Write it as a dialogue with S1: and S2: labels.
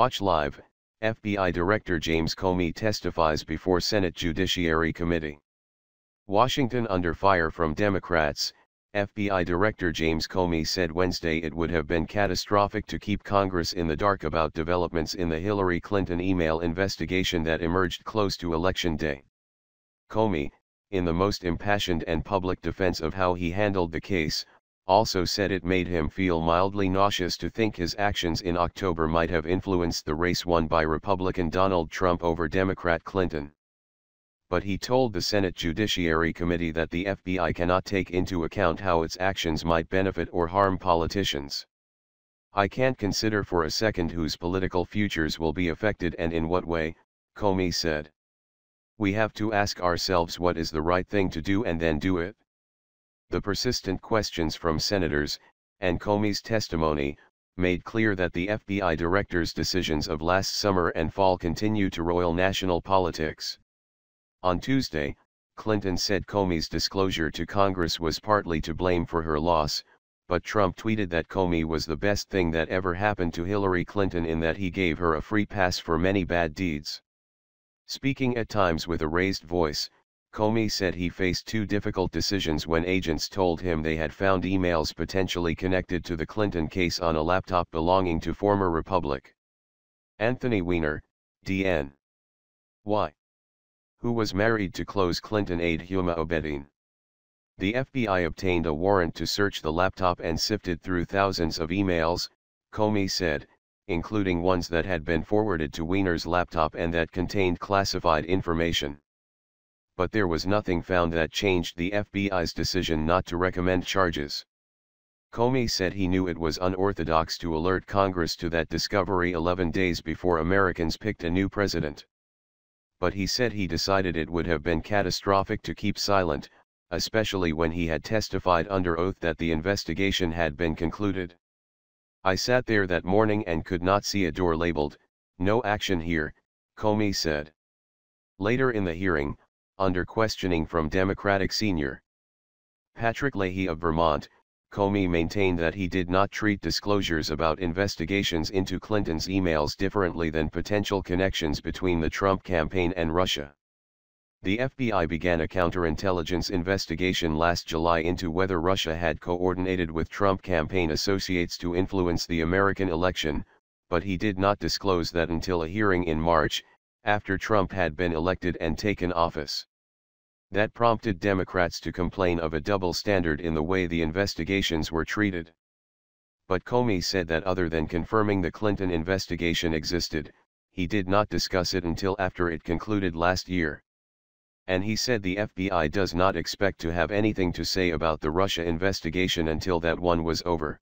S1: Watch Live, FBI Director James Comey testifies before Senate Judiciary Committee. Washington under fire from Democrats, FBI Director James Comey said Wednesday it would have been catastrophic to keep Congress in the dark about developments in the Hillary Clinton email investigation that emerged close to Election Day. Comey, in the most impassioned and public defense of how he handled the case, also said it made him feel mildly nauseous to think his actions in October might have influenced the race won by Republican Donald Trump over Democrat Clinton. But he told the Senate Judiciary Committee that the FBI cannot take into account how its actions might benefit or harm politicians. I can't consider for a second whose political futures will be affected and in what way, Comey said. We have to ask ourselves what is the right thing to do and then do it the persistent questions from senators, and Comey's testimony, made clear that the FBI director's decisions of last summer and fall continue to roil national politics. On Tuesday, Clinton said Comey's disclosure to Congress was partly to blame for her loss, but Trump tweeted that Comey was the best thing that ever happened to Hillary Clinton in that he gave her a free pass for many bad deeds. Speaking at times with a raised voice, Comey said he faced two difficult decisions when agents told him they had found emails potentially connected to the Clinton case on a laptop belonging to former Republic. Anthony Weiner, D.N. Why? Who was married to close Clinton aide Huma Abedin. The FBI obtained a warrant to search the laptop and sifted through thousands of emails, Comey said, including ones that had been forwarded to Weiner's laptop and that contained classified information but there was nothing found that changed the FBI's decision not to recommend charges. Comey said he knew it was unorthodox to alert Congress to that discovery 11 days before Americans picked a new president. But he said he decided it would have been catastrophic to keep silent, especially when he had testified under oath that the investigation had been concluded. I sat there that morning and could not see a door labeled, no action here, Comey said. Later in the hearing, under questioning from Democratic senior Patrick Leahy of Vermont, Comey maintained that he did not treat disclosures about investigations into Clinton's emails differently than potential connections between the Trump campaign and Russia. The FBI began a counterintelligence investigation last July into whether Russia had coordinated with Trump campaign associates to influence the American election, but he did not disclose that until a hearing in March, after Trump had been elected and taken office. That prompted Democrats to complain of a double standard in the way the investigations were treated. But Comey said that other than confirming the Clinton investigation existed, he did not discuss it until after it concluded last year. And he said the FBI does not expect to have anything to say about the Russia investigation until that one was over.